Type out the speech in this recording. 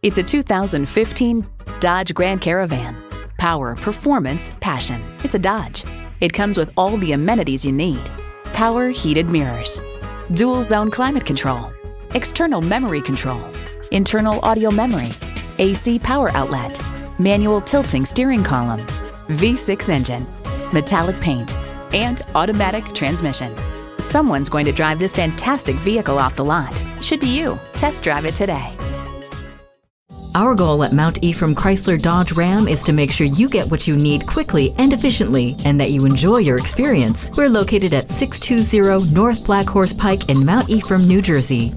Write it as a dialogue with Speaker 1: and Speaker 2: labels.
Speaker 1: It's a 2015 Dodge Grand Caravan. Power, performance, passion. It's a Dodge. It comes with all the amenities you need. Power heated mirrors, dual zone climate control, external memory control, internal audio memory, AC power outlet, manual tilting steering column, V6 engine, metallic paint, and automatic transmission. Someone's going to drive this fantastic vehicle off the lot. Should be you. Test drive it today.
Speaker 2: Our goal at Mount Ephraim Chrysler Dodge Ram is to make sure you get what you need quickly and efficiently and that you enjoy your experience. We're located at 620 North Black Horse Pike in Mount Ephraim, New Jersey.